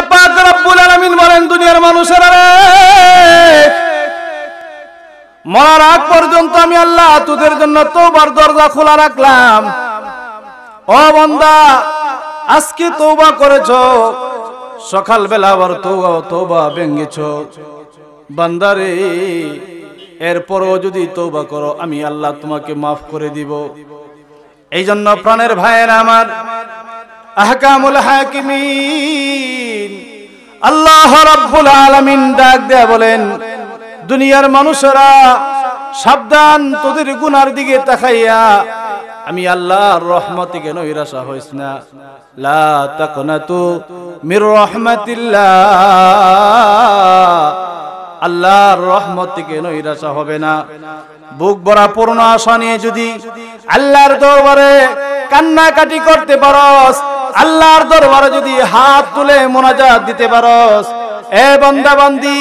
আল্লাহ পাক রব্বুল আলামিন বলেন, দুনিয়ার মানুষেরা রে, মরার আগ পর্যন্ত আমি আল্লাহ তোদের জন্য তোবার দরজা খোলা রাখলাম। ও আজকে করেছ সকাল বেলা আবার তৌবা তৌবা ভেঙ্গেছ বান্দারে এরপরও যদি তৌবা করো, আমি আল্লাহ তোমাকে মাফ করে দিব। এই জন্য প্রাণের ভাইয়ের আমার আহকামুল হাকিমিন। আল্লাহ রাব্বুল আলামিন ডাক দেয়া বলেন, দুনিয়ার মানুষেরা সাবধান, তোদের গুনার দিকে তাকাইয়া, আমি আল্লাহর রহমত কেন নৈরাশা হইস না? লা তাকনাতু মির রহমাতিল্লাহ। আল্লাহর রহমত থেকে নৈরাশা হবে না? বুক ভরা পূর্ণ আশা নিয়ে যদি আল্লাহর দরবারে কান্নাকাটি করতে পারস আল্লাহর দরবারে যদি হাত তুলে মোনাজাত দিতে পারস। এ বান্দা বান্দি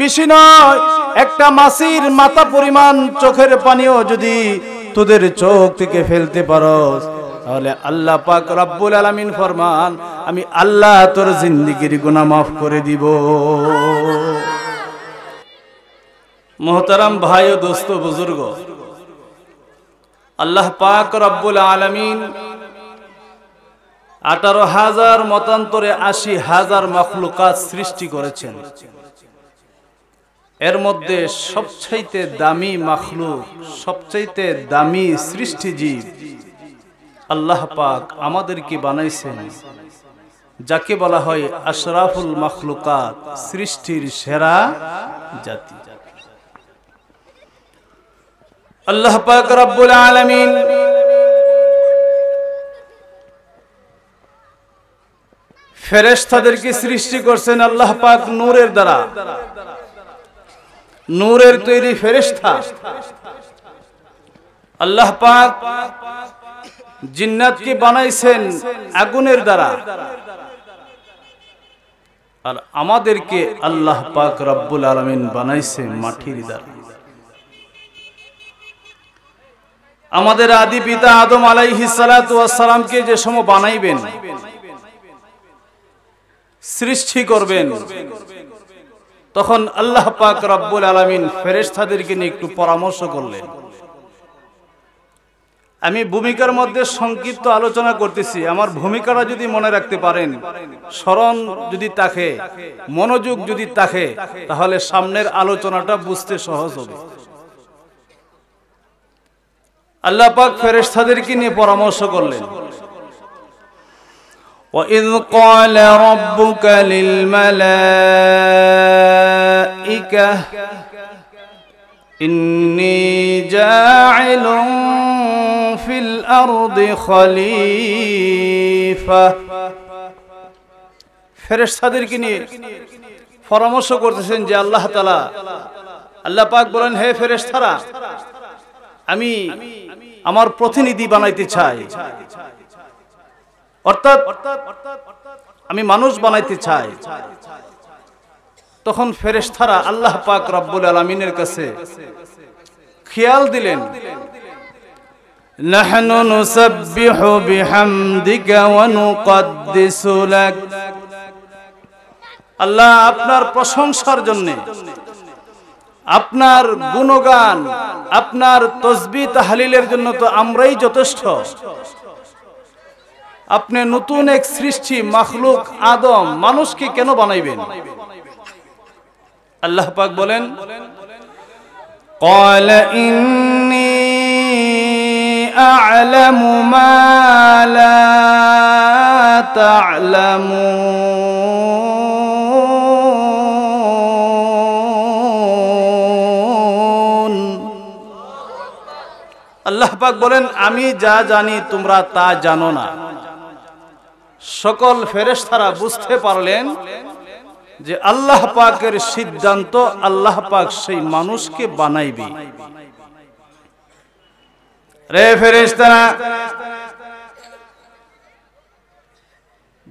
বেশি নয়, একটা মাসির মাথা পরিমাণ চোখের পানিও যদি তোদের চোখ থেকে ফেলতে পারস, তাহলে আল্লাহ পাক রব্বুল আলামিন ফরমান, আমি আল্লাহ তোর জিন্দিগির গুনাহ মাফ করে দিব। মোহতারাম ভাই ও দোস্ত, বুজুর্গ, আল্লাহ পাক রব্বুল আলামিন আঠারো হাজার মতান্তরে আশি হাজার মখলুকাত সৃষ্টি করেছেন। এর মধ্যে সবচাইতে দামি মখলুক, সবচাইতে দামি সৃষ্টিজীব আল্লাহ পাক আমাদেরকে বানাইছেন, যাকে বলা হয় আশরাফুল মখলুকাত, সৃষ্টির সেরা জাতি। আল্লাহ পাক রব্বুল আলামিন ফেরেশতাদেরকে সৃষ্টি করছেন আল্লাহ পাক নূরের দ্বারা। নূরের তৈরি ফেরেশতা। আল্লাহ পাক জিন্নাতকে বানাইছেন আগুনের দ্বারা। আর আমাদেরকে আল্লাহ পাক রব্বুল আলামিন বানাইছেন মাটির দ্বারা। আমাদের আদি পিতা আদম আলাইহিস সালাতু ওয়াস সালামকে যে সময় বানাইবেন সৃষ্টি করবেন। তখন আল্লাহ পাক রব্বুল আলামিন ফেরেশতাদেরকে নিয়ে একটু পরামর্শ করলেন। আমি ভূমিকার মধ্যে সংক্ষিপ্ত আলোচনা করতেছি। আমার ভূমিকাটা যদি মনে রাখতে পারেন, স্মরণ যদি তাকে মনোযোগ যদি তাকে তাহলে সামনের আলোচনাটা বুঝতে সহজ হবে। আল্লাহ পাক ফেরেশতাদেরকে নিয়ে পরামর্শ করলেন। وإذ قال ربك للملائكة إني جاعل في الأرض خليفة ফেরেশতাদেরকে নিয়ে পরামর্শ করতেছেন যে আল্লাহ তাআলা আল্লাহ পাক বলেন হে ফেরেশতারা আমি আমার প্রতিনিধি বানাইতে চাই অর্থাৎ আমি মানুষ বানাইতে চাই তখন ফেরেশতারা আল্লাহ পাক রব্বুল আলামিনের কাছে খেয়াল দিলেন نحن نسبح بحمدك ونقدس لك আল্লাহ আপনার প্রশংসার জন্য আপনার গুণগান আপনার তসবি তাহলিলের জন্য তো আমরাই যথেষ্ট আপনি নতুন এক সৃষ্টি মাখলুক আদম মানুষকে কেন বানাইবেন আল্লাহ পাক বলেন قال إني أعلم ما لا تعلمون আল্লাহ পাক বলেন আমি যা জানি তোমরা তা জানো না সকল ফেরেশতারা বুঝতে পারলেন যে আল্লাহ পাকের সিদ্ধান্ত আল্লাহ পাক সেই মানুষকে বানাইবে। রে ফেরেশতারা,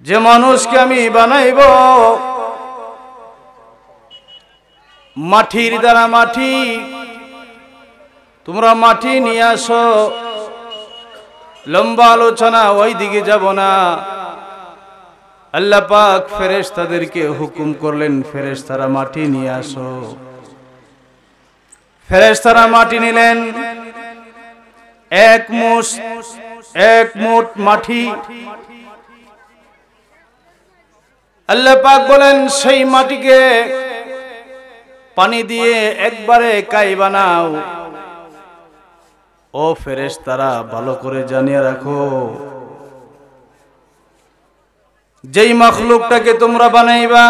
যে মানুষকে আমি বানাইব, মাটির দ্বারা মাটি, তোমরা মাটি নিয়ে আসো, লম্বা আলোচনা ওই দিকে যাব না। আল্লাহ পাক ফেরেশতাদেরকে হুকুম করলেন, ফেরেশতারা মাটি নিয়ে আসো। ফেরেশতারা মাটি নিলেন। এক মুঠ এক মুঠ মাটি। আল্লাহ পাক বলেন, সেই মাটিকে পানি দিয়ে একবারে কাই বানাও। ও ফেরেশতারা, ভালো করে জানিয়ে রাখো। যেই মখলুকটাকে তোমরা বানাইবা,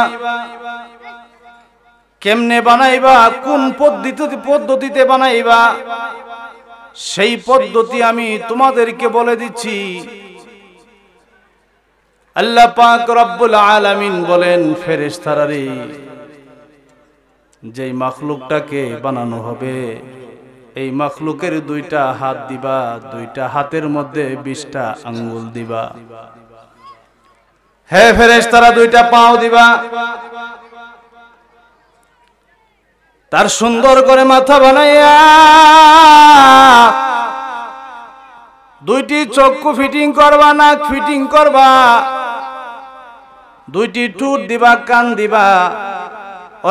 কেমনে বানাইবা, কোন পদ্ধতিতে পদ্ধতিতে বানাইবা, সেই পদ্ধতি আমি তোমাদেরকে বলে দিচ্ছি। আল্লাহ পাক রব্বুল আলামিন বলেন, ফেরেশতারা যেই মখলুকটাকে বানানো হবে, এই মখলুকের দুইটা হাত দিবা, দুইটা হাতের মধ্যে বিশটা আঙ্গুল দিবা। হে ফেরেশ তারা দুইটা পাও দিবা। তার সুন্দর করে মাথা বানাইয়া দুইটি চক্ষু ফিটিং করবা, নাক ফিটিং করবা, দুইটি টুট দিবা, কান দিবা।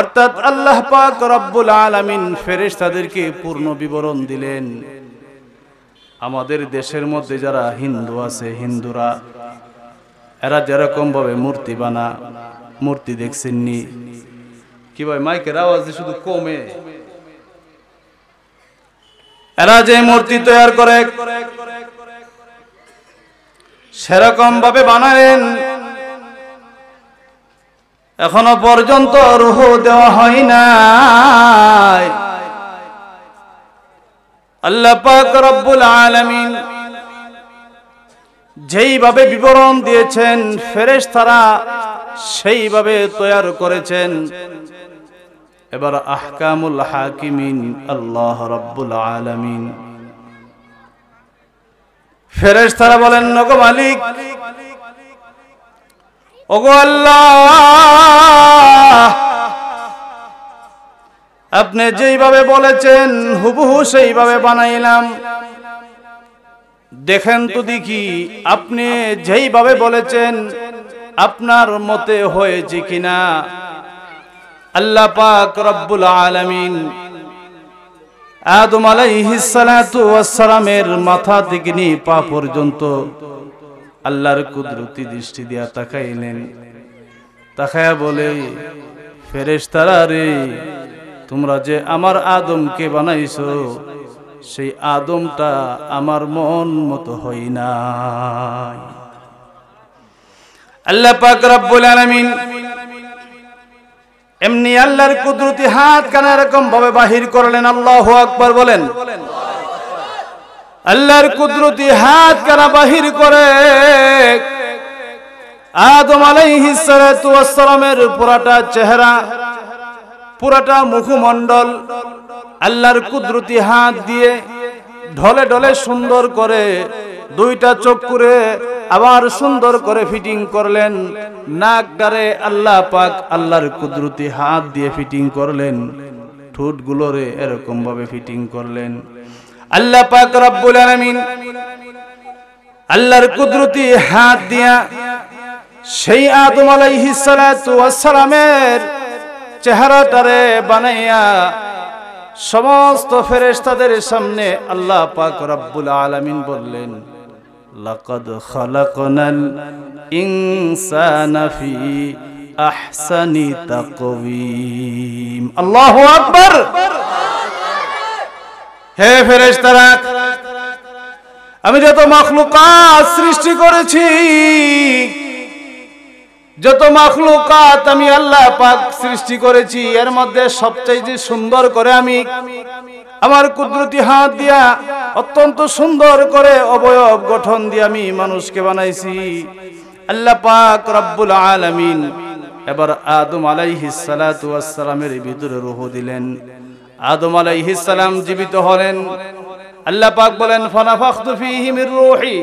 অর্থাৎ আল্লাহ পাক রব্বুল আলামিন ফেরেশতাদেরকে পূর্ণ বিবরণ দিলেন। আমাদের দেশের মধ্যে যারা হিন্দু আছে, হিন্দুরা এরা যেরকম ভাবে মূর্তি বানা, মূর্তি দেখছেননি। কি ভাই, মাইকের আওয়াজ শুধু কমে। এরা যে মূর্তি তৈরি করে, সেরকম ভাবে বানালেন। এখনও পর্যন্ত রুহ দেওয়া হয় নাই। আল্লাহ পাক রব্বুল আলামিন যেইভাবে বিবরণ দিয়েছেন ফেরেশ তারা সেইভাবে তৈয়ার করেছেন। এবার আহকামুল হাকিমিন, আল্লাহ রব্বুল আলামিন। ফেরেশ তারা বলেন নগো মালিক, ওগো আল্লাহ, আপনি যেইভাবে বলেছেন, হুবহু সেইভাবে বানাইলাম। দেখেন তো দেখি, আপনি যেইভাবে বলেছেন, আপনার মতে হয়েছে কিনা। আল্লাহ পাক রব্বুল আলামিন আদম সালামের মাথা থেকে পা পর্যন্ত আল্লাহর কুদরতি দৃষ্টি দিয়া তাকাইলেন। তাকায়া বলে, ফেরেশতারা রে, তোমরা যে আমার আদমকে বানাইছো সেই আদমটা আমার মন মতো হই নাই। আল্লাহ পাক রব্বুল আলামিন এমনি আল্লাহর কুদরতি হাত কানা এরকম ভাবে বাহির করলেন, আল্লাহু আকবার বলেন। আল্লাহর কুদরতি হাত কানা বাহির করে আদম আলাইহিস সালাতু ওয়াস সালামের পুরাটা চেহারা পুরাটা মুখমণ্ডল, আল্লাহর কুদরতি হাত দিয়ে ঢলে ঢলে সুন্দর করে দুইটা চোখ করে আবার সুন্দর করে ফিটিং করলেন। নাক ডারে আল্লাহ পাক আল্লাহর কুদরতি হাত দিয়ে ফিটিং করলেন। ঠোঁট গুলোরে এরকম ভাবে ফিটিং করলেন। আল্লাহ পাক রব্বুল আলামিন আল্লাহর কুদরতি হাত দিয়া সেই আদম আলাইহিস সালাতু ওয়াস সালামের চেহারাটারে বানাইয়া সমস্ত ফেরেশতাদের সামনে আল্লাহ পাক রব্বুল আলামিন বললেন, লাকাদ খালাকনাল ইনসানা ফি আহসানি তাকওয়িম। আল্লাহু আকবার! হে ফেরেশতারা, আমি যত মাখলুকাত সৃষ্টি করেছি যত মাখলুকাত আমি আল্লাহ পাক সৃষ্টি করেছি, এর মধ্যে সবচাইতে সুন্দর করে আমি, আমার কুদরতি হাত দিয়া অত্যন্ত সুন্দর করে অবয়ব গঠন দিয়ে আমি মানুষকে বানাইছি। আল্লাহ পাক রব্বুল আলামিন এবার আদম আলাইহিস সালাতু ওয়াস সালামের ভিতরে রূহ দিলেন। আদম আলাইহিস সালাম জীবিত হলেন। আল্লাহ পাক বলেন, ফানাফাখতু ফীহি মির রূহি।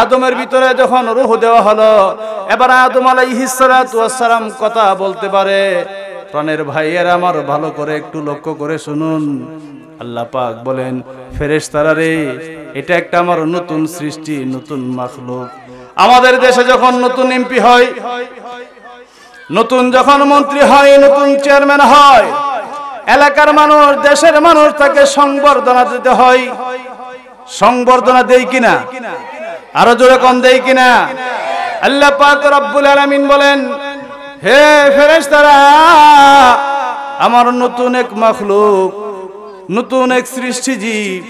আদমের ভিতরে যখন রুহ দেওয়া হলো, এবার আদম ওয়াস কথা বলতে পারে। প্রাণের ভাইয়ের আমার ভালো করে একটু লক্ষ্য করে শুনুন। আল্লাহ পাক বলেন, ফেরেশতারা রে, এটা একটা আমার নতুন সৃষ্টি, নতুন মাখলুক। আমাদের দেশে যখন নতুন এমপি হয়, নতুন যখন মন্ত্রী হয়, নতুন চেয়ারম্যান হয়, এলাকার মানুষ, দেশের মানুষ তাকে সংবর্ধনা দিতে হয়। সংবর্ধনা দেয় কিনা? আরও জোরে কম দেই কিনা? আল্লাহ পাক রব্বুল আলামিন বলেন, হে ফেরেশতারা, আমার নতুন এক মখলুক, নতুন এক সৃষ্টিজীব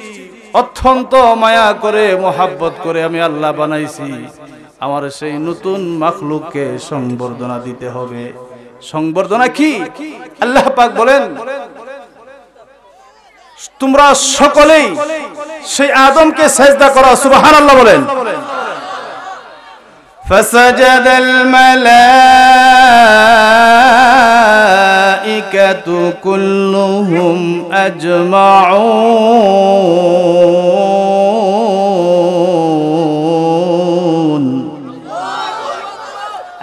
অত্যন্ত মায়া করে, মোহাব্বত করে আমি আল্লাহ বানাইছি। আমার সেই নতুন মখলুককে সংবর্ধনা দিতে হবে। সংবর্ধনা কি? আল্লাহ পাক বলেন তোমরা সকলেই সেই আদমকে সেজদা করো সুবহানাল্লাহ বলেন فسجد الملائكة كلهم أجمعون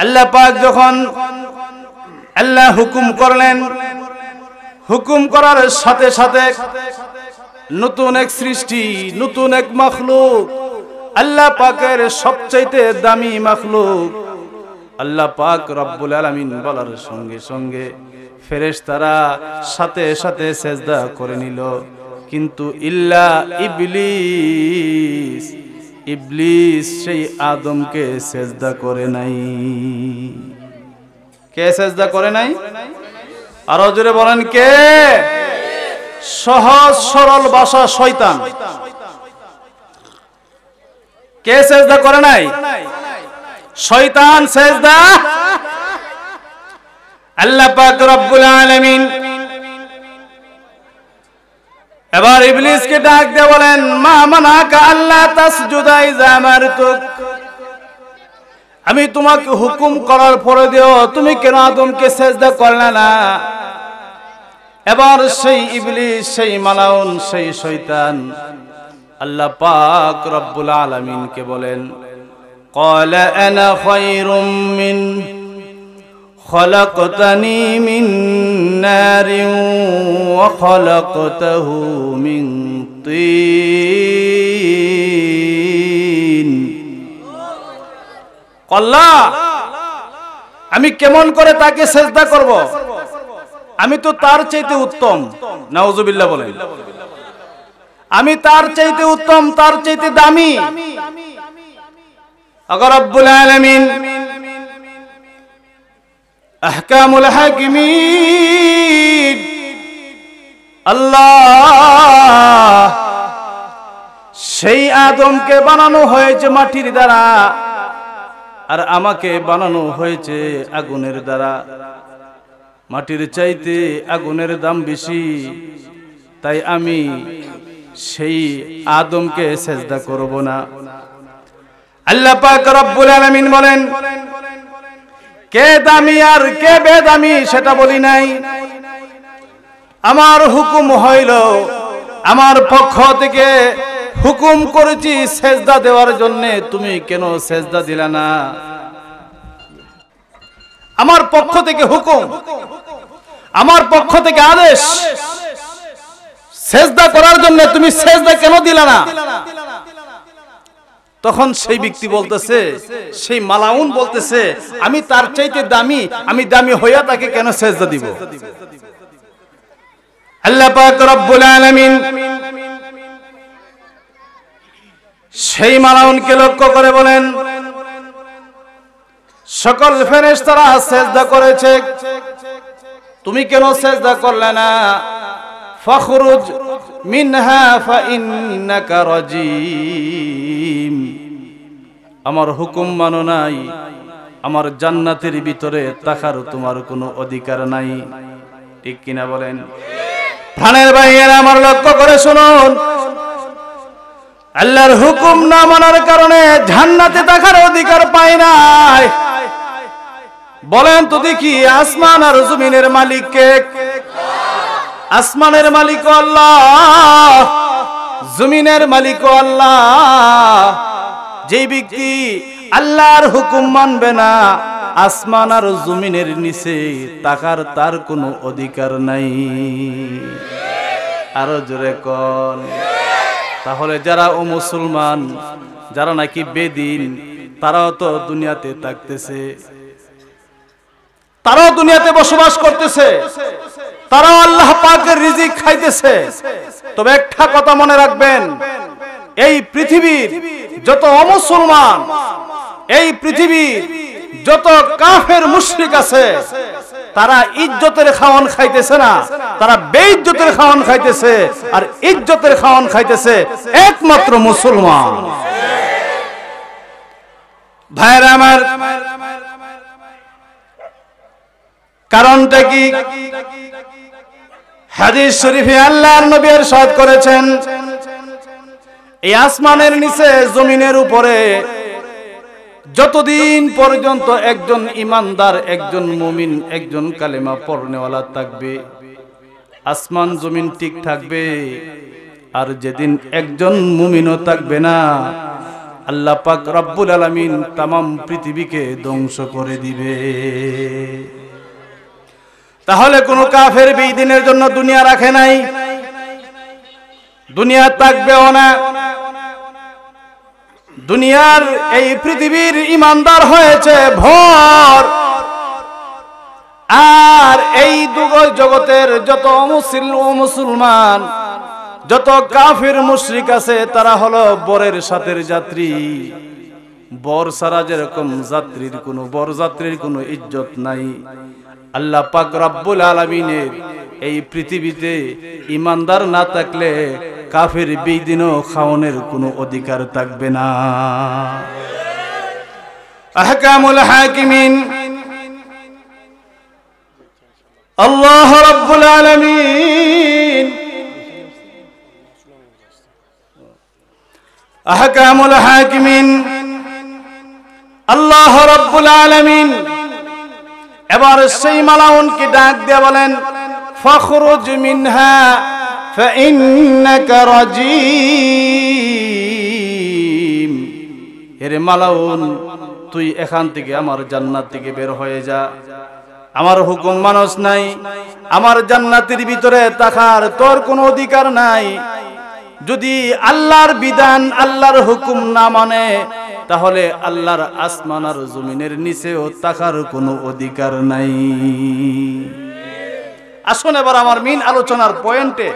আল্লাহ পাক যখন আল্লাহ হুকুম করলেন হুকুম করার সাথে সাথে নতুন এক সৃষ্টি, নতুন এক মখলুক, আল্লাহ পাকের সবচাইতে দামি মখলুক। আল্লাহ পাক রব্বুল আলামিন বলার সঙ্গে সঙ্গে ফেরেশতারা সাথে সাথে সেজদা করে নিল। কিন্তু ইল্লা ইবলিস ইবলিস সেই আদমকে সেজদা করে নাই। কে সেজদা করে নাই? আরও জোরে বলেন কে? সহজ সরল ভাষা শয়তান। কে সেজদা করে নাই? শয়তান সেজদা? আল্লাহ পাক রব্বুল আলামিন। এবার ইবলিসকে ডাক দিয়ে বলেন, মা মানাকা আল্লাহ তাসজুদা ইযা আমারতুক আমি তোমাকে হুকুম করার পরে দিও তুমি কেন আদমকে সেজদা করলে না এবার সেই ইবলিস সেই মালাউন সেই শয়তান আল্লাহ পাক রব্বুল আলামিনকে বলেন قال أنا خير من خلقتني من نار وخلقته من طين কল্লা, আমি কেমন করে তাকে সেজদা করব? আমি তো তার চাইতে উত্তম। নাউজুবিল্লাহ বলেন। আমি তার চাইতে উত্তম, তার চাইতে দামি। আগর রব্বুল আলামিন আহকামুল হাকিমিন আল্লাহ, সেই আদমকে বানানো হয়েছে মাটির দ্বারা। আর আমাকে বানানো হয়েছে আগুনের দ্বারা। মাটির চাইতে আগুনের দাম বেশি। তাই আমি সেই আদমকে সেজদা করব না। আল্লাহ পাক রব্বুল আলামিন বলেন, কে দামি আর কে বেদামি সেটা বলি নাই। আমার হুকুম হইল, আমার পক্ষ থেকে হুকুম করেছি সেজদা দেওয়ার জন্য, তুমি কেন সেজদা দিলা না? আমার পক্ষ থেকে হুকুম, আমার পক্ষ থেকে আদেশ, সেজদা করার জন্য তুমি সেজদা কেন দিলা না? তখন সেই ব্যক্তি বলতেছে, সেই মালাউন বলতেছে, আমি তার চাইতে দামি, আমি দামি হইয়া তাকে কেন সেজদা দিব? আল্লাহ পাক রব্বুল আলামিন সেই মালাউনকে লক্ষ্য করে বলেন সকল ফেরেশতারা সেজদা করেছে। তুমি কেন সেজদা করলে না? ফখরুজ মিনহা ফাইন্নাকা রাজিম। আমার হুকুম মানো নাই। আমার জান্নাতের ভিতরে তাকার তোমার কোনো অধিকার নাই। ঠিক কিনা বলেন? প্রাণের ভাইয়েরা আমার লক্ষ্য করে শুনুন। আল্লাহর হুকুম না মানার কারণে জান্নাতে থাকার অধিকার পায় নাই। বলেন তো দেখি, আসমান আর জমিনের মালিক কে? আসমানের মালিক আল্লাহ, জমিনের মালিক আল্লাহ। যেই ব্যক্তি আল্লাহর হুকুম মানবে না, আসমান আর জমিনের নিচে তাকার তার কোনো অধিকার নাই। আরও জোরে কন। তাহলে যারা ও মুসলমান, যারা নাকি বেদিন, তারাও তো দুনিয়াতে থাকতেছে। তারাও দুনিয়াতে বসবাস করতেছে। তারাও আল্লাহ পাকের রিজিক খাইতেছে। তবে একটা কথা মনে রাখবেন, এই পৃথিবীর যত অমুসলমান, এই পৃথিবীর যত কাফের মুশরিক আছে, তারা ইজ্জতের খাওয়ান খাইতেছে না, তারা বেইজ্জতের খাওয়ান খাইতেছে, আর ইজ্জতের খাওয়ান খাইতেছে একমাত্র মুসলমান। ভাইরা আমার, কারণটা কি? হাদিস শরীফে আল্লাহর নবী এরশাদ করেছেন, এই আসমানের নিচে, জমিনের উপরে যতদিন পর্যন্ত একজন ইমানদার, একজন মুমিন, একজন কালেমা পড়নেওয়ালা থাকবে আসমান জমিন ঠিক থাকবে। আর যেদিন একজন মুমিনও থাকবে না, আল্লাহ পাক রব্বুল আলামিন তামাম পৃথিবীকে ধ্বংস করে দিবে। তাহলে কোন কাফের দিনের জন্য দুনিয়া রাখে নাই? দুনিয়া থাকবেও না। দুনিয়ার এই পৃথিবীর ইমানদার হয়েছে ভর। আর এই দুগ জগতের যত মুসলমান, যত কাফির মুশরিক আছে, তারা হলো বরের সাথের যাত্রী। বর সারা যেরকম যাত্রীর কোনো বর যাত্রীর কোনো ইজ্জত নাই। আল্লাহ পাক রব্বুল আলমিনের এই পৃথিবীতে ইমানদার না থাকলে কাফের বিদিনও খাওয়ানোর কোনো অধিকার থাকবে না। হাকিমিন আল্লাহ রব্বুল আলামিন। আহকামুল হাকিমিন। আল্লাহ রব্বুল আলামিন। এবার সেই মালাউনকে ডাক দিয়ে বলেন, ফখরুজ মিনহা, ফাইন্নাকা রাজিম। হেরে মালাউন, তুই এখান থেকে আমার জান্নাত থেকে বের হয়ে যা। আমার হুকুম মানুষ নাই। আমার জান্নাতের ভিতরে তাকার তোর কোনো অধিকার নাই। যদি আল্লাহর বিধান আল্লাহর হুকুম না মানে তাহলে আল্লাহর আসমান আর জমিনের নিচেও তাকার কোনো অধিকার নাই। আসুন এবার আমার মিন আলোচনার পয়েন্টে।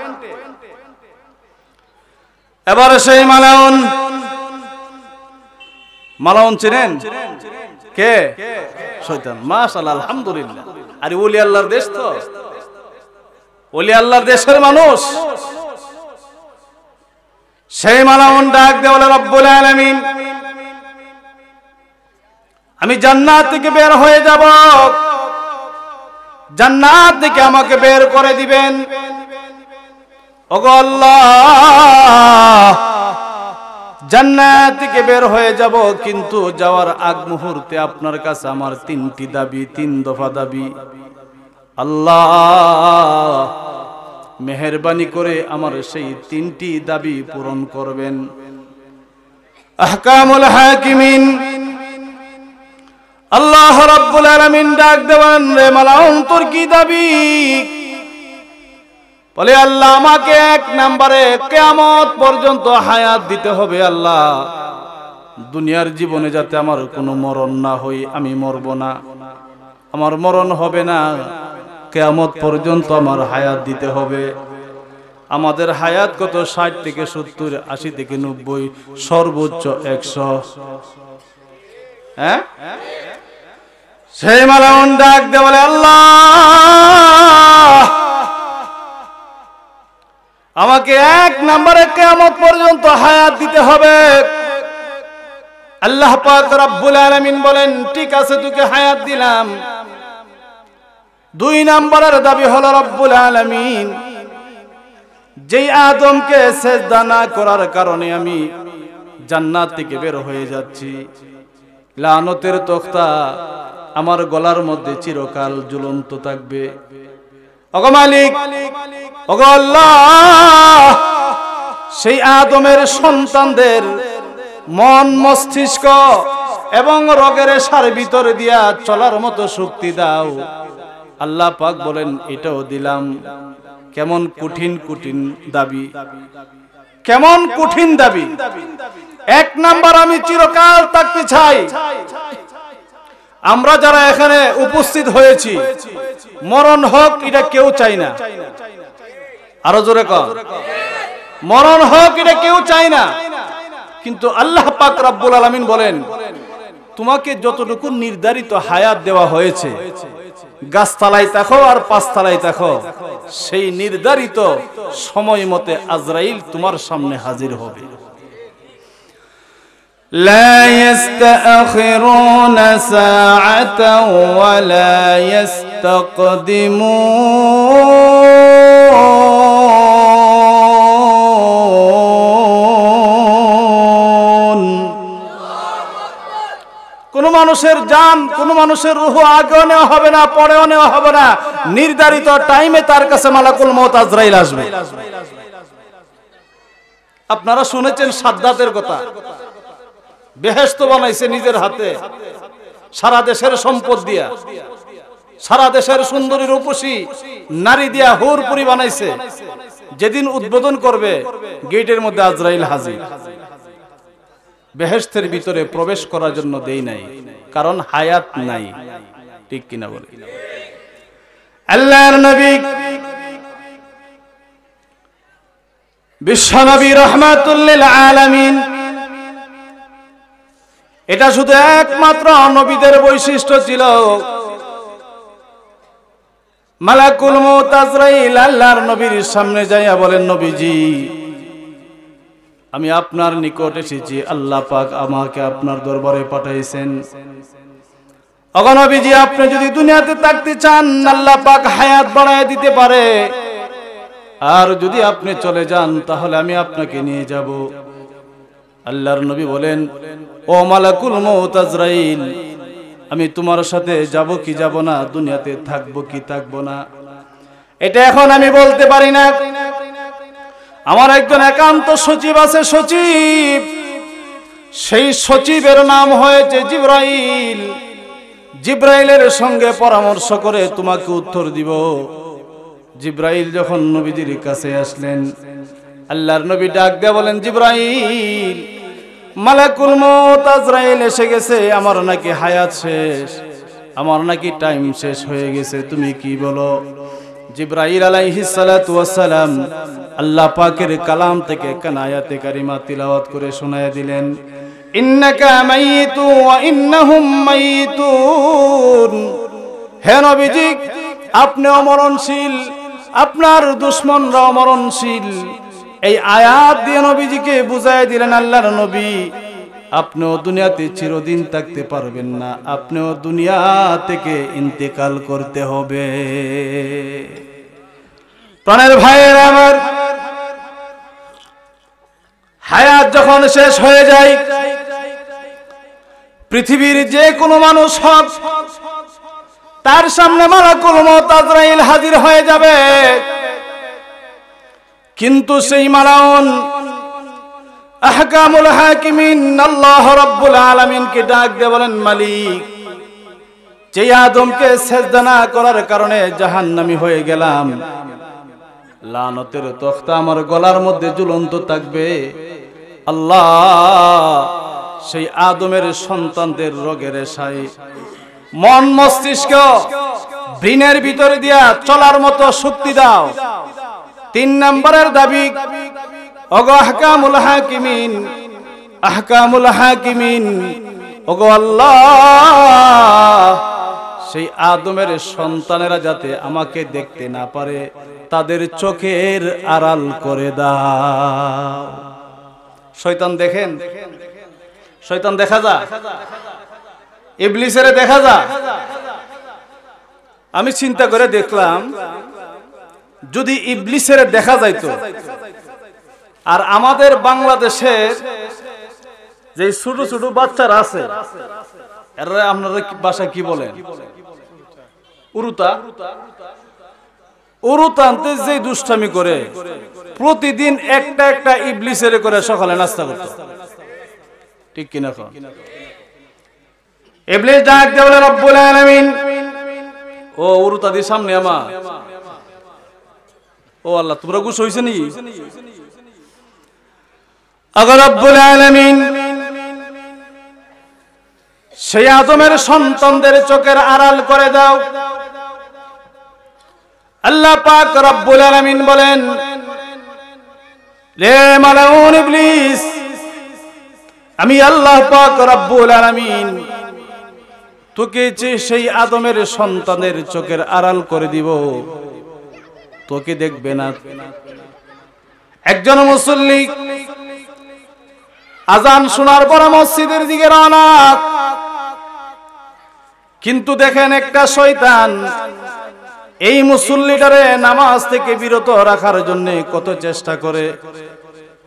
এবার সেই মালাউন। মালাউন চিনেন? কে? শৈতান মাশাআল্লাহ, আলহামদুলিল্লাহ। আরে ওলি আল্লাহর দেশ তো। ওলি আল্লাহর দেশের মানুষ। সেই মালাউন ডাক দে বলে রব্বুল আলামিন। আমি জান্নাত থেকে বের হয়ে যাব। জান্নাত থেকে আমাকে বের করে দিবেন। ওগো আল্লাহ। জান্নাত থেকে বের হয়ে যাব, কিন্তু যাওয়ার আগ মুহূর্তে আপনার কাছে আমার তিনটি দাবি, তিন দফা দাবি। আল্লাহ মেহরবানি করে আমার সেই তিনটি দাবি পূরণ করবেন। আহকামুল হাকিমিন, আল্লাহ রাব্বুল আলামিন ডাক দেওয়ান রে মালাউন তোর কি দাবি? বলে, আল্লাহ আমাকে এক নাম্বারে কেয়ামত পর্যন্ত হায়াত দিতে হবে, আল্লাহ। দুনিয়ার জীবনে যাতে আমার কোনো মরণ না হই আমি মরব না। আমার মরণ হবে না। কেয়ামত পর্যন্ত আমার হায়াত দিতে হবে। আমাদের হায়াত কত? ষাট থেকে সত্তর, আশি থেকে নব্বই, সর্বোচ্চ একশো। হ্যাঁ? সেই মালাউন ডাক দে বলে, আল্লাহ! আমাকে এক নম্বরে কেমত পর্যন্ত হায়াত দিতে হবে। আল্লাহ পাক রব্বুল আলামিন বলেন, ঠিক আছে, তোকে হায়াত দিলাম। দুই নম্বরের দাবি হলো রব্বুল আলামিন, যেই আদমকে সেজদা না করার কারণে আমি জান্নাত থেকে বের হয়ে যাচ্ছি। লানতের তখতা আমার গলার মধ্যে চিরকাল ঝুলন্ত থাকবে। অগ মালিক অগ আল্লাহ, সেই আদমের সন্তানদের মন মস্তিষ্ক এবং রগের সার ভিতর দিয়া চলার মতো শক্তি দাও। আল্লাহ পাক বলেন, এটাও দিলাম। কেমন কঠিন কঠিন দাবি। কেমন কঠিন দাবি। এক নাম্বার আমি চিরকাল থাকতে চাই। আমরা যারা এখানে উপস্থিত হয়েছি, মরণ হোক এটা কেউ চাই না। আরও জোরে মরণ হোক এটা কেউ চাই না। কিন্তু আল্লাহ পাক রাব্বুল আলামিন বলেন, তোমাকে যতটুকু নির্ধারিত হায়াত দেওয়া হয়েছে, গাছতলায় দেখো আর পাঁচতলায় দেখো, সেই নির্ধারিত সময় মতে আজরাইল তোমার সামনে হাজির হবে। لا يستأخرون ساعة ولا يستقدمون কোন মানুষের জান কোন মানুষের রুহ আগেও নেওয়া হবে না পরেও নেওয়া হবে না নির্ধারিত টাইমে তার কাছে মালাকুল মত আজরাইল আসবে আপনারা শুনেছেন সাদ্দাতের কথা বেহেস্ত বানাইছে নিজের হাতে। সারা দেশের সম্পদ দিয়া। সারা দেশের সুন্দরী রূপসী নারী দিয়া হুরপুরি বানাইছে। যেদিন উদ্বোধন করবে, গেটের মধ্যে আজরাইল হাজির। বেহেস্তের ভিতরে প্রবেশ করার জন্য দেই নাই, কারণ হায়াত নাই। ঠিক কিনা বলে। আল্লাহর নবী বিশ্বনবী রহমাতুল্লিল আলামিন এটা শুধু একমাত্র নবীদের বৈশিষ্ট্য ছিল। মালাকুল মউত আজরাইল, আল্লাহর নবীর সামনে যাইয়া বলেন, নবীজি, আমি আপনার নিকট এসেছি, আল্লাহ পাক আমাকে আপনার দরবারে পাঠাইছেন। অগনবীজি আপনি যদি দুনিয়াতে থাকতে চান, আল্লাহ পাক হায়াত বাড়ায় দিতে পারে। আর যদি আপনি চলে যান, তাহলে আমি আপনাকে নিয়ে যাব। আল্লাহর নবী বলেন, ও মালাকুল মউত আজরাইল, আমি তোমার সাথে যাব কি যাব না, দুনিয়াতে থাকব কি থাকব না। এটা এখন আমি বলতে পারি না। আমার একজন একান্ত সচিব আছে, সচিব। সেই সচিবের নাম হয়েছে জিব্রাইল। জিব্রাইলের সঙ্গে পরামর্শ করে তোমাকে উত্তর দিব। জিব্রাইল যখন নবীজির কাছে আসলেন আল্লাহর নবী ডাক দিয়ে বলেন, জিব্রাইল, মালাকুল মউত আজরাইল এসে গেছে, আমার নাকি হায়াত শেষ, আমার নাকি টাইম শেষ হয়ে গেছে, তুমি কি বলো? জিব্রাইল ওয়াসসালাম আল্লাহ পাকের কালাম থেকে কানায়াতে কারিমা তিলাওয়াত করে শোনায় দিলেন, ইন্নাকা মাইতু ওয়া ইন্নাহুম মাইতুন। হে নবীজি আপনি অমরণশীল আপনার দুশ্মনরা অমরণশীল এই আয়াত দিয়ে নবীজিকে বুঝাই দিলেন আল্লাহর নবী, আপনিও দুনিয়াতে চিরদিন থাকতে পারবেন না, আপনিও দুনিয়া থেকে ইন্তেকাল করতে হবে। প্রাণের ভাইয়ের আমার, হায়াত যখন শেষ হয়ে যায়, পৃথিবীর যে কোনো মানুষ হোক, তার সামনে মালাকুল মত হাজির হয়ে যাবে। কিন্তু সেই মালাউন, আহকামুল হাকিমিন, আল্লাহ রাব্বুল আলামিনকে ডাক দিয়ে বলেন, মালিক যে আদমকে সেজদা না করার কারণে জাহান্নামী হয়ে গেলাম। লানতের তখতা আমার গলার মধ্যে ঝুলন্ত থাকবে। আল্লাহ, সেই আদমের সন্তানদের রোগের সাই মন মস্তিষ্ক, ব্রিনের ভিতরে দিয়া চলার মতো শক্তি দাও। তিন নম্বরের দাবি হাকিমিন, আহকামুল হাকিমিন সেই আদমের সন্তানেরা যাতে আমাকে দেখতে না পারে, তাদের চোখের আড়াল করে দাও। শয়তান দেখেন? শয়তান দেখা যা। ইবলিসের দেখা যা। আমি চিন্তা করে দেখলাম যদি ইবলিসের দেখা যাইতো, আর আমাদের বাংলাদেশের যে ছোট ছোট বাচ্চারা আছে, এরা আপনারা বাসা কি বলেন? উরুতা। উরুতা আনতে যে দুষ্টামি করে, প্রতিদিন একটা একটা ইবলিসের করে সকালে নাস্তা করতো। ঠিক কিনা? ইবলিস ডাক দিয়ে বলে রব্বুল ও উরুতা দি সামনে আমা ও আল্লাহ, তোমরা গুছ হইছে নি আগে রব্বুল আলামিন সেই আদমের সন্তানদের চোখের আড়াল করে দাও। আল্লাহ পাক রব্বুল আলামিন বলেন রে মালাউন ইবলিস, আমি আল্লাহ পাক রব্বুল আলামিন তোকে যে সেই আদমের সন্তানের চোখের আড়াল করে দিব। তোকে দেখবে না। একজন মুসল্লি আজান শোনার পর মসজিদের দিকে রওনা। কিন্তু দেখেন একটা শয়তান, এই মুসল্লিটারে নামাজ থেকে বিরত রাখার জন্য কত চেষ্টা করে,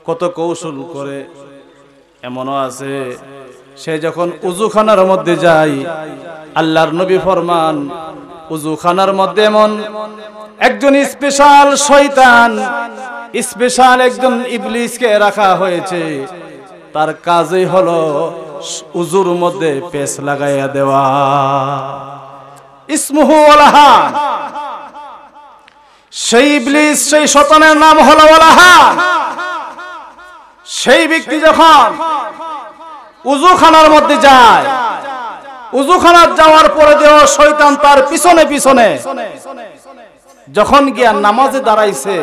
কত কৌশল করে। এমনও আছে, সে যখন উজুখানার মধ্যে যায়, আল্লাহর নবী ফরমান, উজুখানার মধ্যে এমন একজন স্পেশাল শয়তান, স্পেশাল একজন ইবলিসকে রাখা হয়েছে। তার কাজই হলো উজুর মধ্যে পেস লাগাইয়া দেওয়া। ইসমুহু ওলাহান সেই ইবলিস, সেই শতানের নাম হলো ওলাহান সেই ব্যক্তি যখন উজুখানার মধ্যে যায়, উজুখানার যাওয়ার পরে দেও শয়তান তার পিছনে পিছনে। যখন গিয়া নামাজে দাঁড়াইছে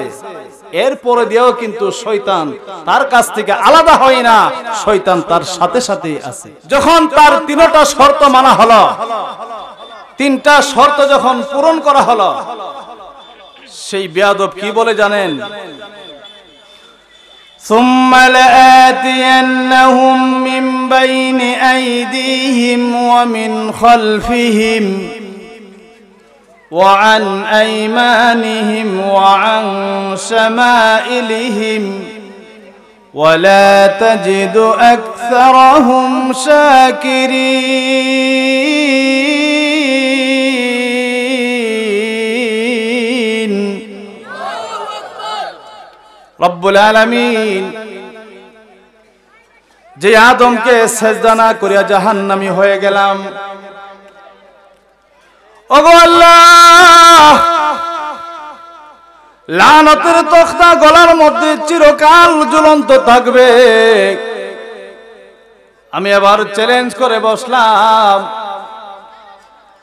এরপরে দিয়েও কিন্তু শয়তান তার কাছ থেকে আলাদা হয় না শয়তান তার সাথে সাথে আছে যখন তার তিনটা শর্ত মানা হলো তিনটা শর্ত যখন পূরণ করা হলো সেই বেয়াদব কি বলে জানেন ثم لآتينهم من بين أيديهم ومن خلفهم وعن أيمانهم وعن شمائلهم ولا تجد أكثرهم شاكرين রব্বুল আলামিন যে আদমকে সেজদা না করিয়া জাহান্নামী হয়ে গেলাম লানতের তখতা গলার মধ্যে চিরকাল ঝুলন্ত থাকবে। আমি আবার চ্যালেঞ্জ করে বসলাম।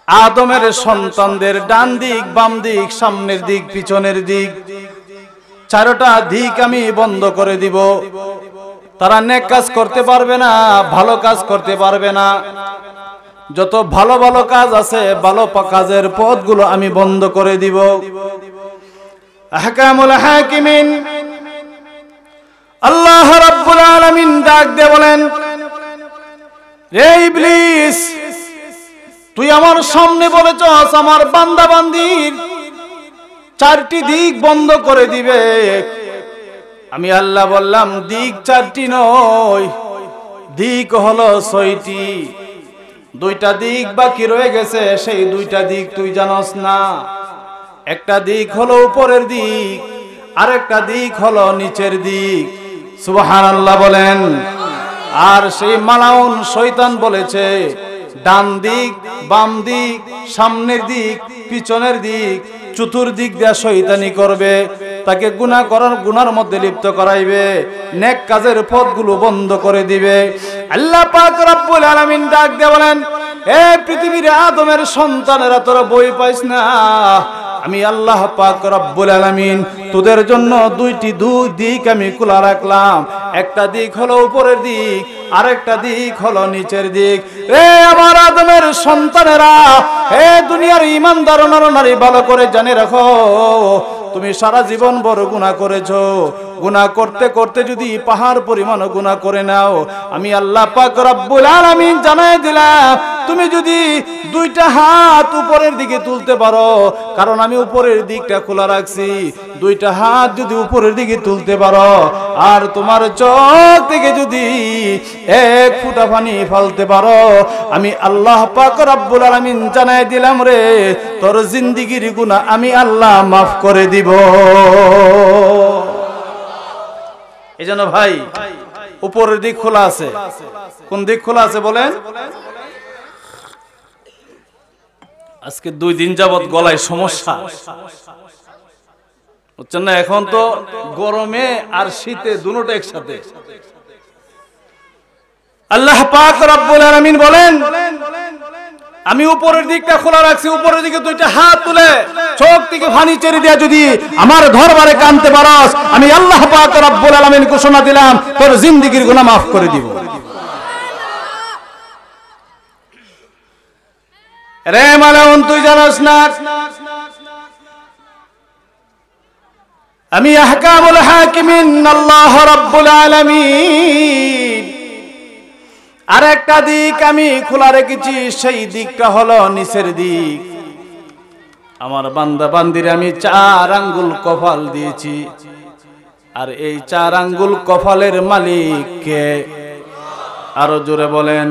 আদমের সন্তানদের ডান দিক, বাম দিক, সামনের দিক, পিছনের দিক। চারোটা দিক আমি বন্ধ করে দিব। তারা নেক কাজ করতে পারবে না, ভালো কাজ করতে পারবে না। যত ভালো ভালো কাজ আছে, ভালো কাজের পথগুলো আমি বন্ধ করে দিব। আহকামুল হাকিমিন। আল্লাহ রাব্বুল আলামিন ডাক দিয়ে বলেন রে ইবলিস, তুই আমার সামনে বলেছস আমার বান্দা বান্দির চারটি দিক বন্ধ করে দিবে। আমি আল্লাহ বললাম, দিক চারটি নয়, দিক হলো ছয়টি। দুইটা দিক বাকি রয়ে গেছে, সেই দুইটা দিক তুই জানস না। একটা দিক হলো উপরের দিক, আরেকটা দিক হলো নিচের দিক। সুবহান আল্লাহ বলেন। আর সেই মালাউন শয়তান বলেছে, ডান দিক, বাম দিক, সামনের দিক, পিছনের দিক, চতুর্দিক দিয়া শয়তানি করবে। তাকে গুনাহ করার গুনার মধ্যে লিপ্ত করাইবে, নেক কাজের পথগুলো বন্ধ করে দিবে। আল্লাহ পাক রব্বুল আলামিন ডাক দিয়ে বলেন, এ পৃথিবীর আদমের সন্তানেরা, তোরা বই পাইস না। আমি আল্লাহ পাক রব্বুল আলামিন তোদের জন্য দুইটি দুই দিক আমি খোলা রাখলাম। একটা দিক হলো উপরের দিক, আরেকটা দিক হলো নিচের দিক। এ আমার আদমের সন্তানেরা হে দুনিয়ার ইমানদার নারী ভালো করে জানে রাখো। তুমি সারা জীবন বড় গুণা করেছ। গুনাহ করতে করতে যদি পাহাড় পরিমাণ গুনাহ করে নাও, আমি আল্লাহ পাক রব্বুল আলামিন জানাই দিলাম, তুমি যদি দুইটা হাত উপরের দিকে তুলতে পারো, কারণ আমি উপরের দিকটা খোলা রাখছি, দুইটা হাত যদি উপরের দিকে তুলতে পারো, আর তোমার চোখ থেকে যদি এক ফুটা পানি ফালতে পারো, আমি আল্লাহ পাক রব্বুল আলামিন জানাই দিলাম রে, তোর জিন্দিগির গুনাহ আমি আল্লাহ মাফ করে দিব। এই জন্য ভাই, উপরের দিক খোলা আছে। কোন দিক খোলা আছে বলেন? আজকে দুই দিন যাবত গলায় সমস্যা। বুঝছেন না? এখন তো গরমে আর শীতে দুটোটা একসাথে। আল্লাহ পাক রব্বুল আলামিন বলেন আমি উপরের দিকটা খোলা রাখছি, উপরের দিকে দুইটা হাত তুলে চোখ থেকে ফানি চেরি দিয়া যদি আমার ধরবারে কানতে পারস, আমি আল্লাহ পাক রব্বুল আলামিন ঘোষণা দিলাম, তোর জিন্দেগীর গুনাহ মাফ করে দিব। রে মালাউন, তুই জানাস না? আমি আহকামুল হাকিমিন, আল্লাহ রাব্বুল আলামিন। আর একটা দিক আমি খোলা রেখেছি, সেই দিকটা হলো নিচের দিক। আমার বান্দা বান্দির আমি চার আঙ্গুল কপাল দিয়েছি। আর এই চার আঙ্গুল কপালের মালিক কে? আরও জোরে বলেন।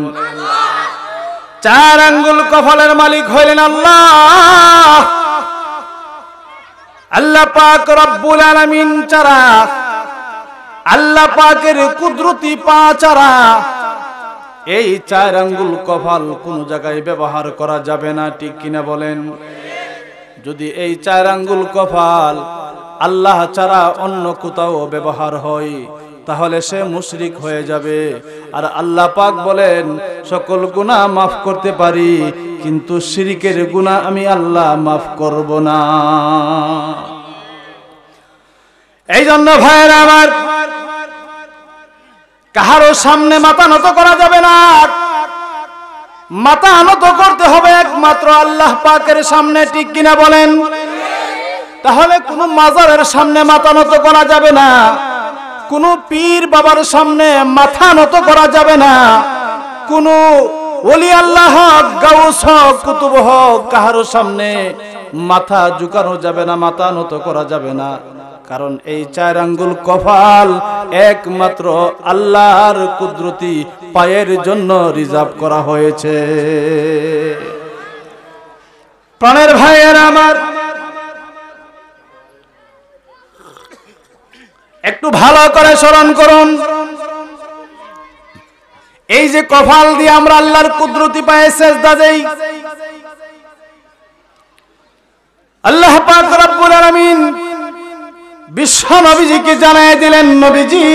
চার আঙ্গুল কপালের মালিক হইলেন আল্লাহ। আল্লাহ পাক রব্বুল আলামিন চারা আল্লাহ পাকের কুদরতি পা চারা এই চার আঙ্গুল কপাল কোন জায়গায় ব্যবহার করা যাবে না, ঠিক কিনা বলেন? যদি এই চার আঙ্গুল কপাল আল্লাহ ছাড়া অন্য কোথাও ব্যবহার হয়, তাহলে সে মুশরিক হয়ে যাবে। আর আল্লাহ পাক বলেন, সকল গুনাহ মাফ করতে পারি, কিন্তু শিরিকের গুনাহ আমি আল্লাহ মাফ করব না। এই জন্য ভাইয়েরা আমার কাহারও সামনে মাথা নত করা যাবে না। মাথা নত করতে হবে একমাত্র আল্লাহ পাকের সামনে, ঠিক কিনা বলেন? তাহলে কোনো মাজারের সামনে মাথা নত করা যাবে না। কোনো পীর বাবার সামনে মাথা নত করা যাবে না। কোনো ওলি আল্লাহ হক, গাউস হক, কুতুব হক কাহারও সামনে মাথা ঝুকানো যাবে না, মাথা নত করা যাবে না। কারণ এই চার আঙ্গুল কপাল একমাত্র আল্লাহর কুদরতি পায়ের জন্য রিজার্ভ করা হয়েছে। প্রাণের ভাইয়ের আমার, একটু ভালো করে স্মরণ করুন। এই যে কপাল দিয়ে আমরা আল্লাহর কুদরতি পায়ে সেজদা দেই, আল্লাহ পাক রব্বুল আলামিন বিশ্ব জানাই দিলেন নবীজি,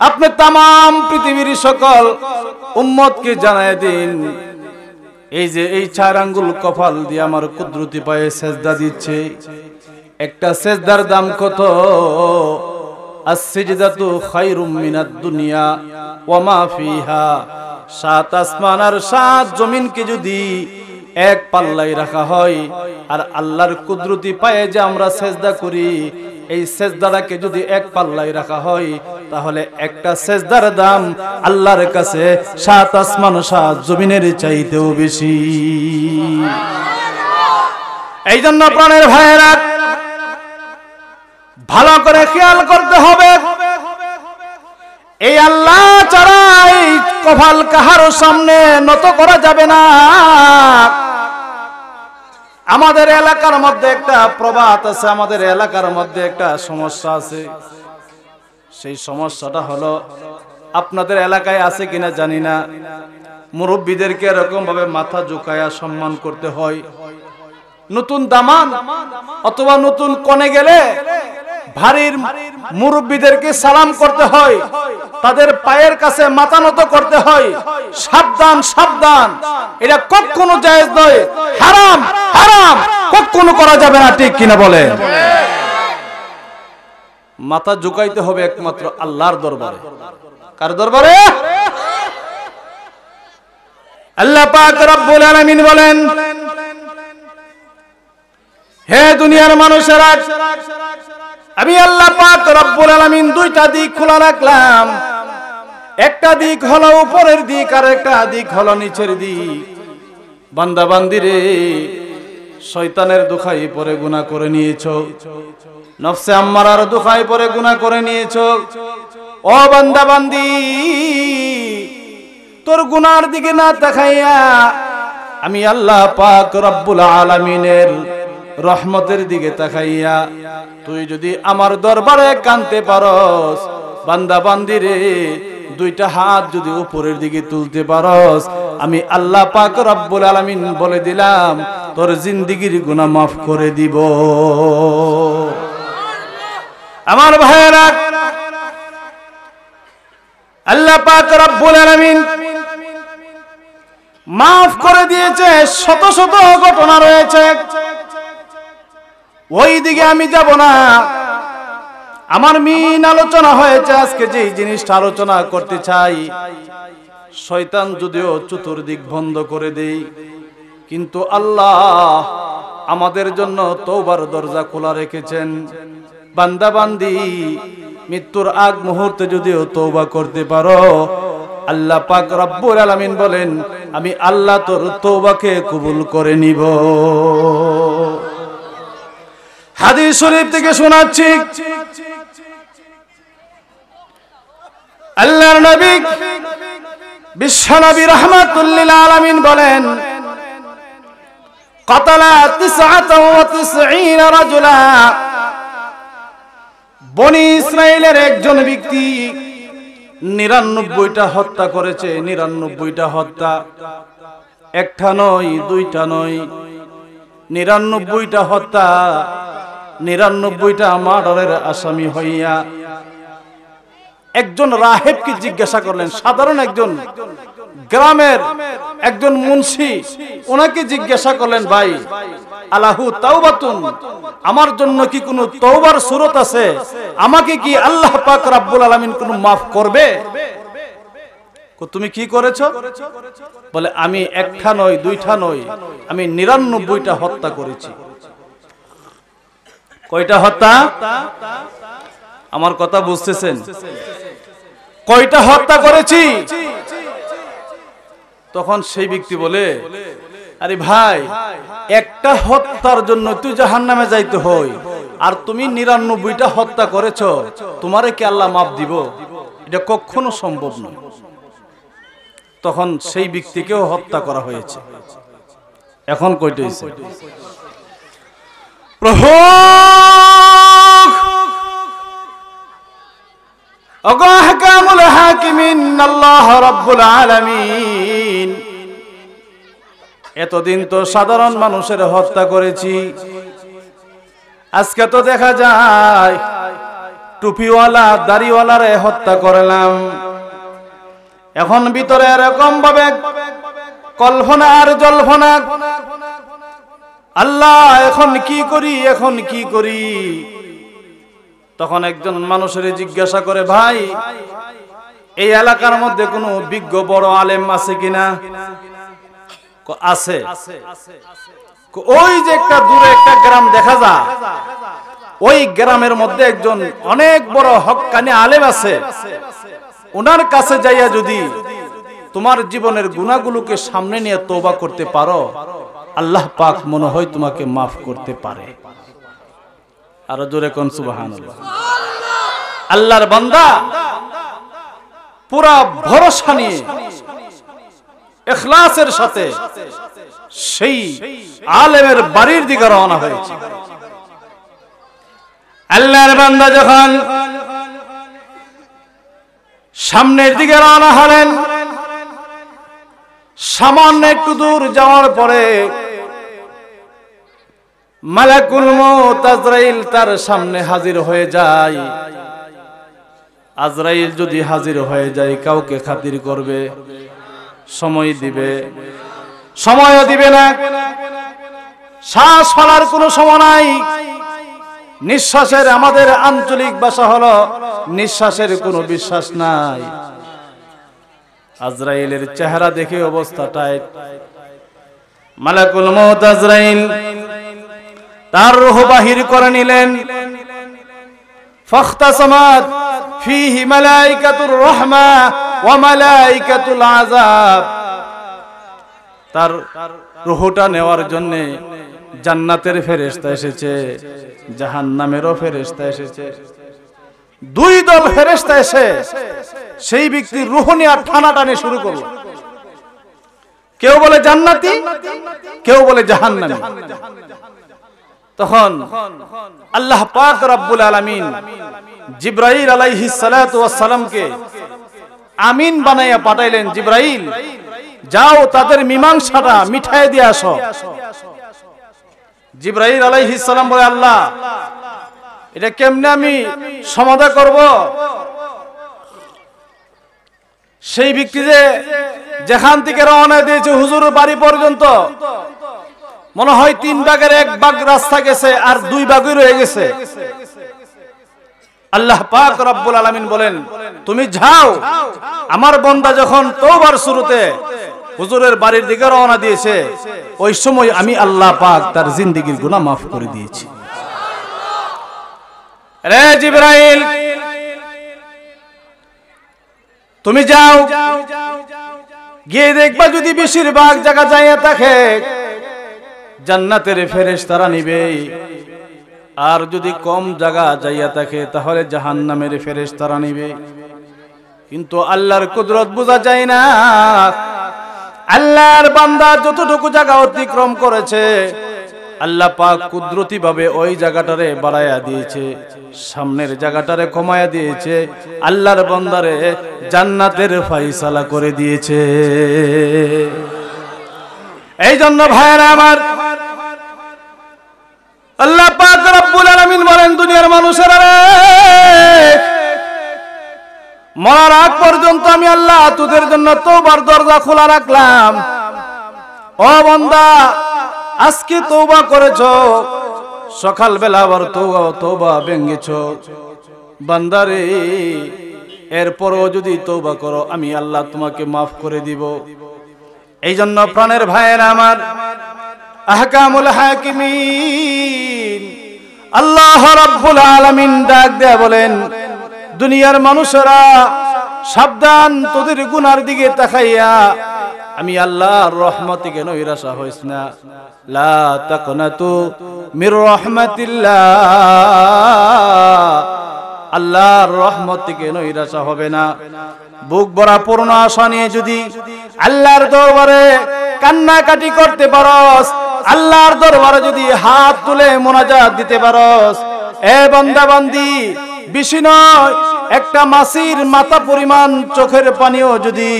আপনি তাম পৃথিবীর সকল উম্মতকে জানাই দিন। এই যে এই চার আঙ্গুল কপাল দিয়ে আমার কুদরতি পায়ে সেজদা দিচ্ছে। একটা সেজদার দাম কত? দুনিয়া ফিহা। সাত আসমান আর সাত জমিনকে যদি এক পাল্লাই রাখা হয়, আর আল্লাহর কুদরতি পায়ে যে আমরা সেজদা করি, এই সেজদাটাকে যদি এক পাল্লাই রাখা হয়, তাহলে একটা সেজদার দাম আল্লাহর কাছে সাত আসমান, সাত জমিনের চাইতেও বেশি। এই জন্য প্রাণের ভাইয়েরা, ভালো করে খেয়াল করতে হবে। এই আল্লাহ এই কপাল কাহারও সামনে নত করা যাবে না। আমাদের এলাকার মধ্যে একটা প্রবাদ আছে, আমাদের এলাকার মধ্যে একটা সমস্যা আছে। সেই সমস্যাটা হলো, আপনাদের এলাকায় আছে কিনা জানি না। মুরব্বীদেরকে এরকম ভাবে মাথা ঝুঁকায়া সম্মান করতে হয়। নতুন দামান অথবা নতুন কনে গেলে ভারীর মুরব্বীদেরকে সালাম করতে হয়, তাদের পায়ের কাছে মাথা নত করতে হয়। সাবধান সাবধান। এটা কখনো জায়েজ নয়। হারাম হারাম। কখনো করা যাবে না, ঠিক কিনা বলে? মাথা ঝুঁকাইতে হবে একমাত্র আল্লাহর দরবারে। কার দরবারে? আল্লাহ পাক রব্বুল আলামিন বলেন, হে দুনিয়ার মানুষেরা আমি আল্লাহ পাক রব্বুল আলামিন দুইটা দিক খোলা রাখলাম। একটা দিক হলো উপরের দিক আর একটা দিক হলো নিচের দিক। বান্দা বান্দিরে শয়তানের দুখাই পরে গুনাহ করে নিয়েছো। নফসে আম্মারার দুখাই পরে গুনাহ করে নিয়েছো। ও বান্দা বান্দি, তোর গুনার দিকে না তাকাইয়া আমি আল্লাহ পাক রব্বুল আলামিনের রহমতের দিকে তাকাইয়া, তুই যদি আমার দরবারে কানতে পারস, বান্দা বান্দিরে, দুইটা হাত যদি উপরের দিকে তুলতে পারস, আমি আল্লাহ পাক রব্বুল আলামিন বলে দিলাম, তোর জিন্দিগির গুনাহ মাফ করে দিব। আমার ভাইয়েরা, আল্লাহ পাক রব্বুল আলামিন মাফ করে দিয়েছে, শত শত ঘটনা রয়েছে। ওই দিকে আমি যাব না। আমার মিন আলোচনা হয়েছে, আজকে যে জিনিসটা আলোচনা করতে চাই, শয়তান যদিও চতুর্দিক বন্ধ করে দেই, কিন্তু আল্লাহ আমাদের জন্য তৌবার দরজা খোলা রেখেছেন। বান্দা বান্দি মৃত্যুর আগ মুহূর্তে যদিও তৌবা করতে পারো, আল্লাহ পাক রব্বুল আলামিন বলেন, আমি আল্লাহ তোর তৌবাকে কবুল করে নিব। হাদিস শরীফ থেকে শোনাচ্ছি। আল্লাহর নবী বিশ্বনবী রহমাতুল্লিল আলামিন বলেন তিসআতাও ওয়া তিসঈনা রাজুলা। বনি ইসরায়েলের একজন ব্যক্তি নিরানব্বইটা হত্যা করেছে, নিরানব্বইটা হত্যা। একটা নয়, দুইটা নয়, নিরানব্বইটা হত্যা নিরানব্বইটা মার্ডারের আসামি হইয়া একজন রাহেবকে জিজ্ঞাসা করলেন, সাধারণ একজন গ্রামের একজন মুন্সি, ওনাকে জিজ্ঞাসা করলেন, ভাই, আলাহু তাওবাতুন, আমার জন্য কি কোনো তওবার সুরত আছে? আমাকে কি আল্লাহ পাক রাব্বুল আলামিন কোনো মাফ করবে? তুমি কি করেছ? বলে, আমি একটা নয়, দুইটা নয়, আমি নিরানব্বইটা হত্যা করেছি। কয়টা হত্যা? আমার কথা বুঝতেছেন? কয়টা হত্যা করেছি? তখন সেই ব্যক্তি বলে, আরে ভাই, একটা হত্যার জন্য তুই জাহান নামে যাইতে হই, আর তুমি নিরানব্বইটা হত্যা করেছ, তোমারে কি আল্লাহ মাপ দিব? এটা কখনো সম্ভব নয়। তখন সেই ব্যক্তিকেও হত্যা করা হয়েছে। এখন হয়েছে? এতদিন তো সাধারণ মানুষের হত্যা করেছি। আজকে তো দেখা যায়, টুপিওয়ালা, দাড়িওয়ালারে হত্যা করলাম। এখন ভিতরে এরকম ভাবে কল্পনা আর জল্পনা আল্লাহ, এখন কি করি, এখন কি করি? তখন একজন মানুষের জিজ্ঞাসা করে, ভাই, এই এলাকার মধ্যে কোনো বিজ্ঞ বড় আলেম আছে কিনা আছে। ওই যে একটা দূরে একটা গ্রাম দেখা যায়। ওই গ্রামের মধ্যে একজন অনেক বড় হক্কানি আলেম আছে। ওনার কাছে যাইয়া যদি তোমার জীবনের গুণাগুলোকে সামনে নিয়ে তোবা করতে পারো আল্লাহ পাক মনে হয় তোমাকে মাফ করতে পারে। আরও জোরে কোন সুবহানাল্লাহ। আল্লাহর বান্দা, পুরা ভরসা নিয়ে এখলাসের সাথে সেই আলেমের বাড়ির দিকে রওনা হয়েছে। আল্লাহর বান্দা যখন সামনের দিকে রওনা হলেন সামান্য একটু দূর যাওয়ার পরে মালাকুল মউত আজরাইল তার সামনে হাজির হয়ে যায়। আজরাইল যদি হাজির হয়ে যায়, কাউকে খাতির করবে, সময় দিবে। সময়ও দিবে না। শ্বাস ফেলার কোনো সময় নাই। নিঃশ্বাসের আমাদের আঞ্চলিক ভাষা হলো, নিঃশ্বাসের কোনো বিশ্বাস নাই। আজরাইলের চেহারা দেখে অবস্থা টাইট মালাকুল মউত আজরাইল তার রূহ বাহির করে নিলেন। ফাখতাসামাত ফিহি মালাইকাতুর রাহমা ওয়া মালাইকাতুল আযাব। তার রুহটা নেওয়ার জন্য জান্নাতের ফেরেশতা এসেছে, জাহান্নামেরও ফেরেশতা এসেছে। দুই দল ফেরেশতা এসে সেই ব্যক্তির আর নিয়ে টানে শুরু করল। কেউ বলে জান্নাতি, কেউ বলে জাহান্নামী। তখন আল্লাহ পাক রব্বুল আলামিন জিব্রাইল আলাইহিস সালাতু ওয়াস সালামকে আমিন বানাইয়া পাঠাইলেন, জিব্রাইল, যাও তাদের মীমাংসাটা মিঠাই দিয়ে আসো। জিব্রাইল আলাইহিস সালাম বলে, আল্লাহ এটা কেমনে আমি সমাধা করব? সেই ব্যক্তি যে যেখান থেকে রওনা দিয়েছে হুজুর বাড়ি পর্যন্ত, মনে হয় তিন ভাগের এক ভাগ রাস্তা গেছে আর দুই ভাগই রয়ে গেছে। আল্লাহ পাক রব্বুল আলামিন বলেন, তুমি যাও। আমার বন্দা যখন তোবার শুরুতে হুজুরের বাড়ির দিকে রওনা দিয়েছে, ওই সময় আমি আল্লাহ পাক তার জিন্দিগির গুনাহ মাফ করে দিয়েছি। রে জিব্রাইল, তুমি যাও, গিয়ে দেখবা যদি বেশিরভাগ জায়গা যাইয়া থাকে, জান্নাতের ফেরেশ তারা নিবে। আর যদি কম জায়গা যাইয়া থাকে, তাহলে জাহান্নামের ফেরেশ তারা নিবে। কিন্তু আল্লাহর কুদরত বোঝা যায় না। আল্লাহর বান্দা যতটুকু জায়গা অতিক্রম করেছে আল্লাহ পাক কুদরতি ভাবে ওই জায়গাটারে বাড়াইয়া দিয়েছে, সামনের জায়গাটারে কমায়া দিয়েছে, আল্লাহর বন্দারে জান্নাতের ফাইসালা করে দিয়েছে। এই জন্য ভাইয়েরা আমার, আল্লাহ পাক রব্বুল আলামিন বলেন, দুনিয়ার মানুষেরা মরার আগ পর্যন্ত আমি আল্লাহ তোদের জন্য তোবার দরজা খোলা রাখলাম। ও বন্দা আজকে তৌবা করেছ? সকাল বেলা আবার তৌবা তৌবা ভেঙ্গেছ বান্দারে, এরপরও যদি তৌবা করো, আমি আল্লাহ তোমাকে মাফ করে দিব। এই জন্য প্রাণের ভাইয়ের আমার, আহকামুল হাকিমিন, আল্লাহ রাব্বুল আলামিন ডাক দেয়া বলেন, দুনিয়ার মানুষেরা সাবধান, তোদের গুনার দিকে তাকাইয়া আমি আল্লাহর রহমত কেন নৈরাশা হইস না? লা তাকনাতু মির রাহমাতিল্লাহ। আল্লাহর রহমত থেকে নৈরাশা হবে না? বুক ভরা পূর্ণ আশা নিয়ে যদি আল্লাহর দরবারে কান্নাকাটি করতে পারস, আল্লাহর দরবারে যদি হাত তুলে মোনাজাত দিতে পারস, এ বান্দা বান্দি নয়, একটা মাসির মাথা পরিমাণ চোখের পানিও যদি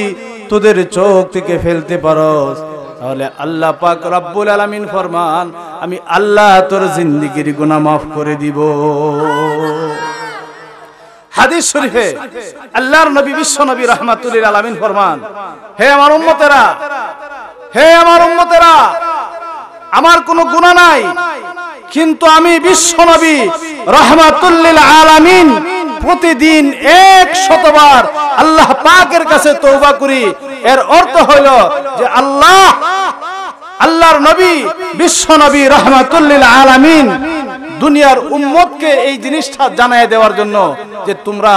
তোদের চোখ থেকে ফেলতে পারস। তাহলে আল্লাহ পাক রব্বুল আলামিন ফরমান, আমি আল্লাহ তোর জিন্দিগির গুনাহ মাফ করে দিব। হাদিস শরীফে আল্লাহর নবী, বিশ্ব নবী রহমাতুল্লিল আলামিন ফরমান, হে আমার উম্মতেরা, হে আমার উম্মতেরা, আমার কোনো গুনাহ নাই, কিন্তু আমি বিশ্ব নবী রহমাতুল্লিল আলামিন প্রতিদিন এক শতবার আল্লাহ পাকের কাছে তৌবা করি। এর অর্থ হইল যে আল্লাহ, আল্লাহর নবী, বিশ্ব নবী রহমাতুল্লিল আলামিন দুনিয়ার উম্মতকে এই জিনিসটা জানায় দেওয়ার জন্য যে তোমরা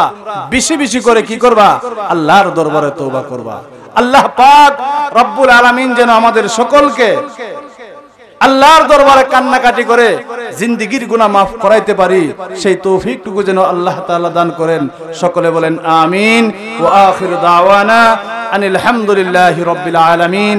বেশি বেশি করে কি করবা? আল্লাহর দরবারে তৌবা করবা। আল্লাহ পাক রব্বুল আলামিন যেন আমাদের সকলকে আল্লাহর দরবারে কান্নাকাটি করে জিন্দিগির গুনা মাফ করাইতে পারি, সেই তৌফিকটুকু যেন আল্লাহ তাআলা দান করেন। সকলে বলেন, আমিন। ওয়া আখির দাওয়ানা আনিল হামদুলিল্লাহি রাব্বিল আলামিন।